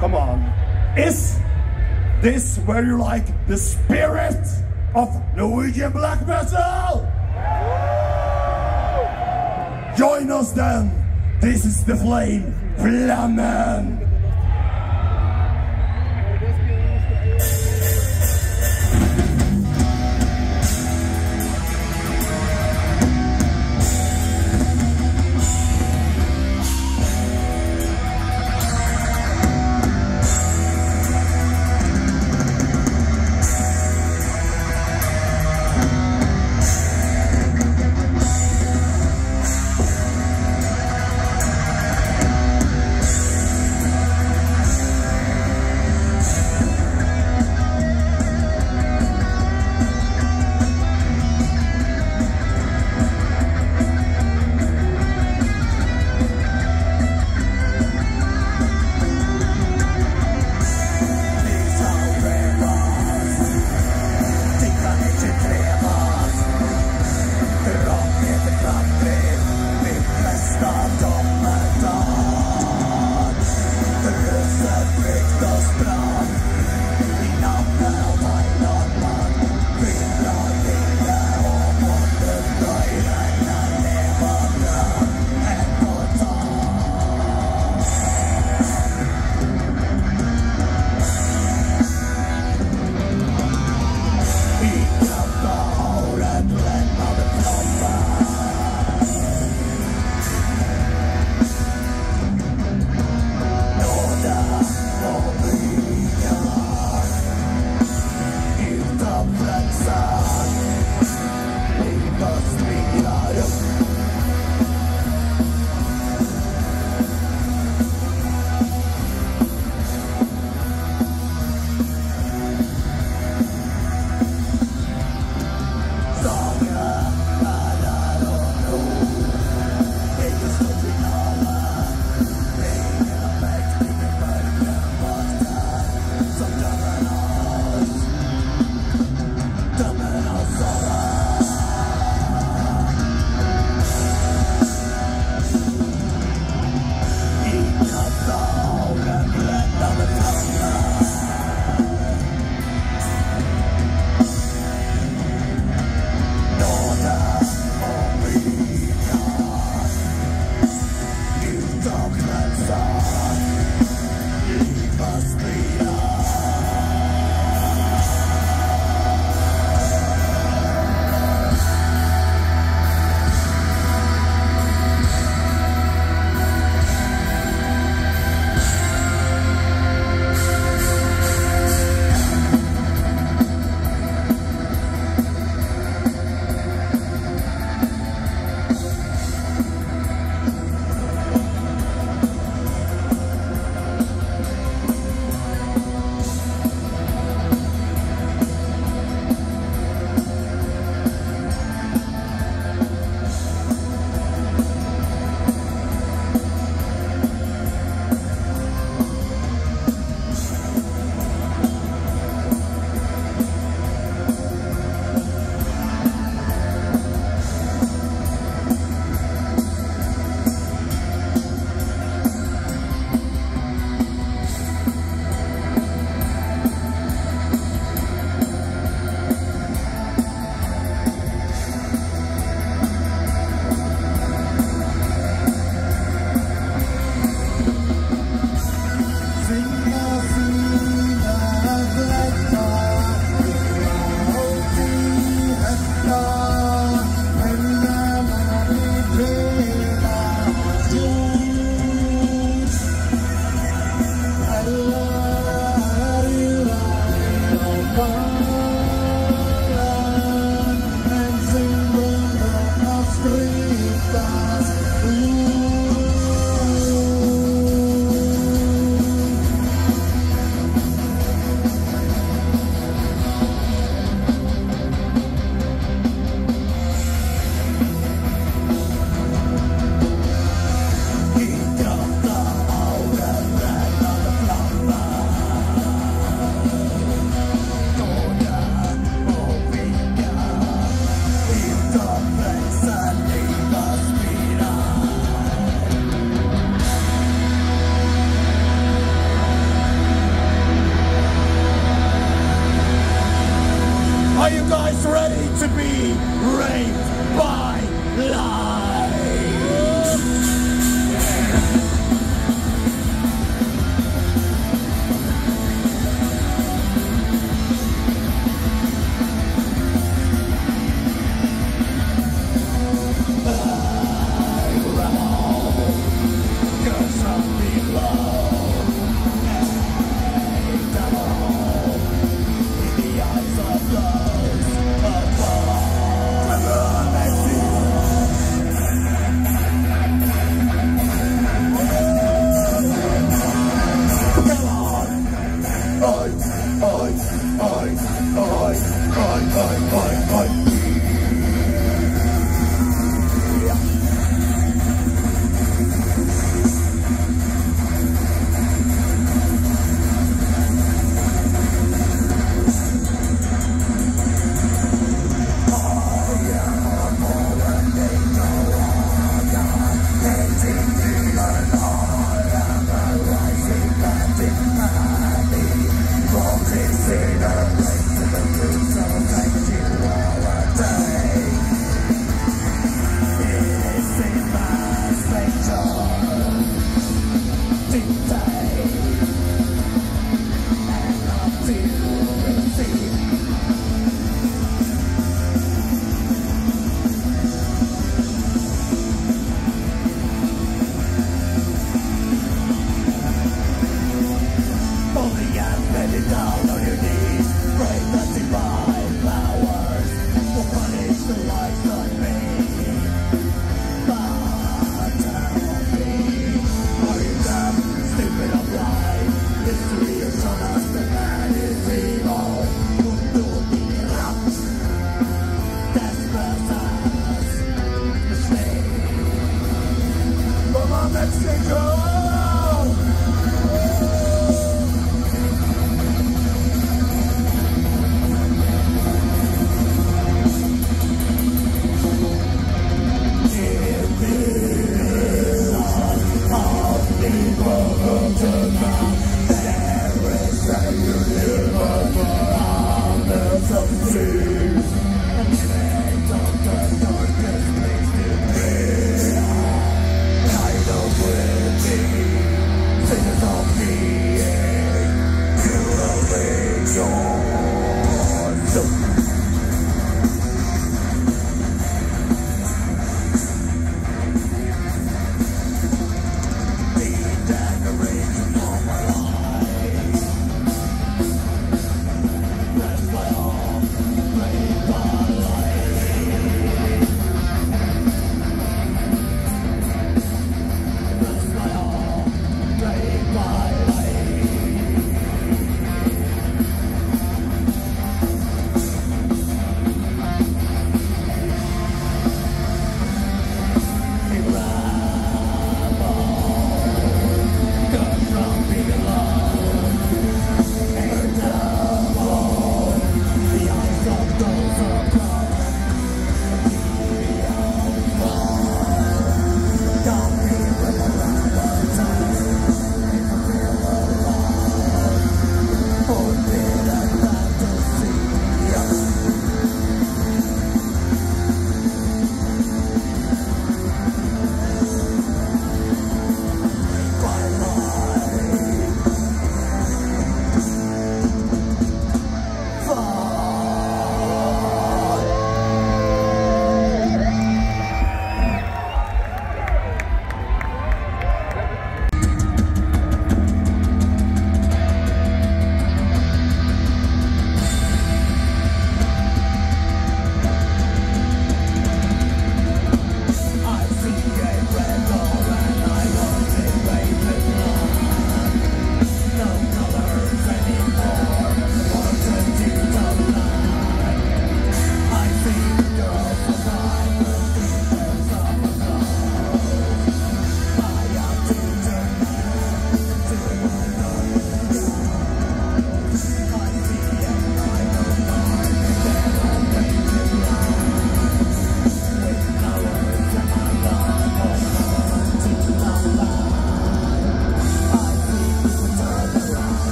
Come on. Is this where you like the spirit of Norwegian black metal? Join us then. This is the flame, Flammen.